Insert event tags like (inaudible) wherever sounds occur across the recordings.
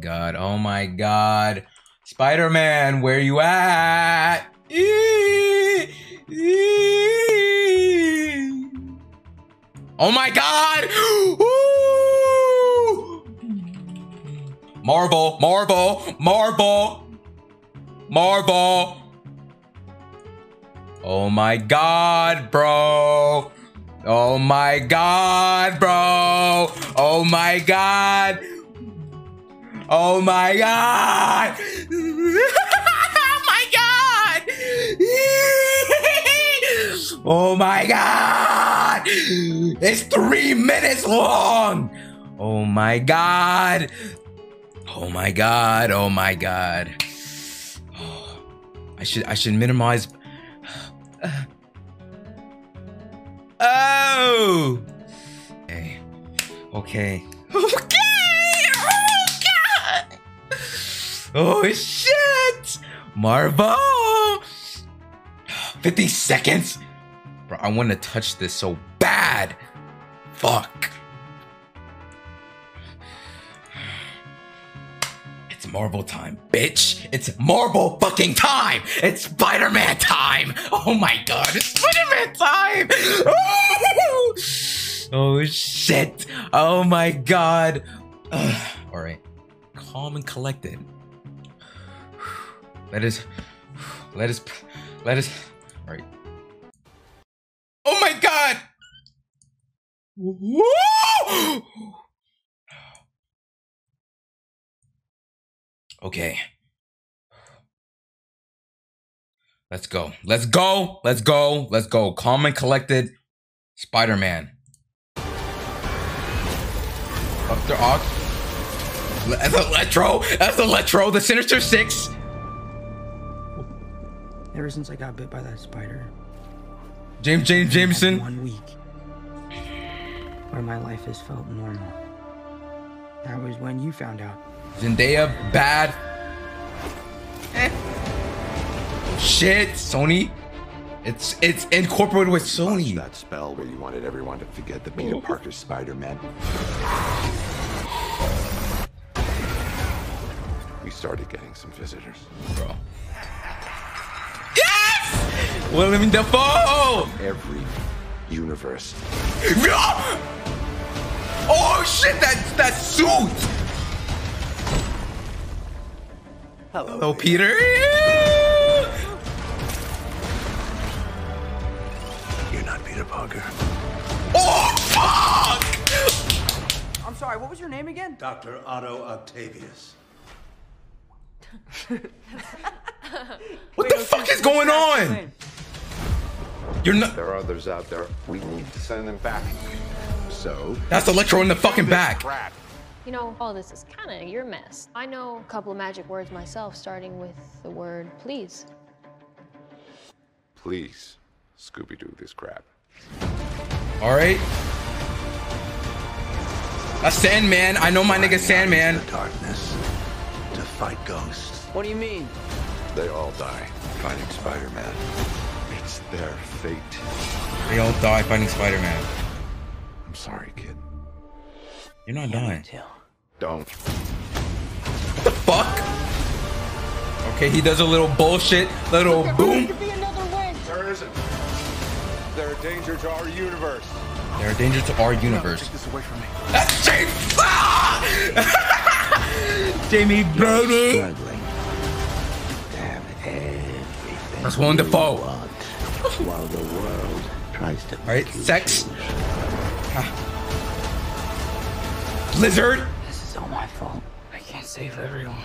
god. Oh my god. Spider Man, where you at? Oh my god! Woo! (gasps) Marvel, Marvel, Marvel, Marvel. Oh my god, bro. Oh my god, bro. Oh my god. Oh my god. oh (laughs) my god. (laughs) oh my god. It's three minutes long. Oh my god. Oh my god. Oh my god. (sighs) I should I should minimize (sighs) Oh. Okay. Okay. Oh shit. Marvel. (gasps) 50 seconds. Bro, I want to touch this so bad. Fuck. (sighs) It's Marvel time, bitch. It's Marvel fucking time. It's Spider-Man time. Oh my god, it's Spider-Man time. (laughs) Oh, shit. Oh my god. (sighs) All right. Calm and collected. Let us, let us, let us. Right. Oh my god. Woo! Okay. Let's go. Let's go. Let's go. Let's go. Calm and collected. Spider Man. Dr. Ock. That's Electro. That's Electro. The Sinister Six. Ever since I got bit by that spider, James James Jameson. one week where my life has felt normal. That was when you found out. Zendaya, bad. Eh. Shit, Sony. It's it's incorporated with Sony. That spell where you wanted everyone to forget the Peter Parker Spider-Man. We started getting some visitors. Bro. Yes! Willem Dafoe! Every universe. Oh shit, that that suit! Hello, Peter. You're not Peter Parker. Oh fuck! I'm sorry, what was your name again? Dr. Otto Octavius. (laughs) What the fuck is going on? You're not. There are others out there. We need to send them back. So That's Electro in the fucking back. crap. You know, all this is kind of your mess. I know a couple of magic words myself, starting with the word please. Please, Scooby-Doo this crap. All right. A Sandman. I know my nigga Sandman. The Darkness to fight ghosts. What do you mean? They all die fighting Spider-Man. It's their fate. They all die fighting Spider-Man. I'm sorry, kid. You're not dying. Don't. What the fuck? Okay, he does a little bullshit, little boom. There isn't. They're a danger to our universe. They're a danger to our universe. Take this away from me. That's James. Ah! (laughs) Jamie Brody. Struggling to have everything That's Willem Dafoe. you want, while the world tries to All right, make you sex. choose. Blizzard. Ah. This is all my fault. I can't save everyone.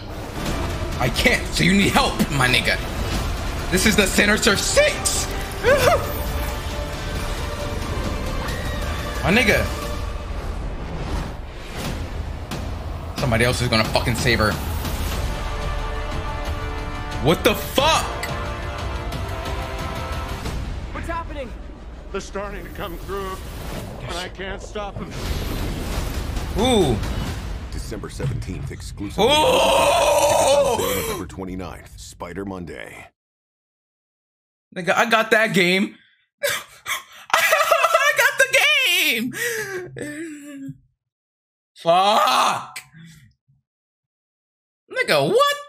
I can't, so you need help, my nigga. This is the Sinister Six. my nigga. Somebody else is gonna fucking save her. What the fuck? Happening? They're starting to come through, and I can't stop them. Ooh. December 17th, exclusive. Ooh. November 29th, Spider Monday. Nigga, I got that game. (laughs) I got the game. Fuck. Nigga, what?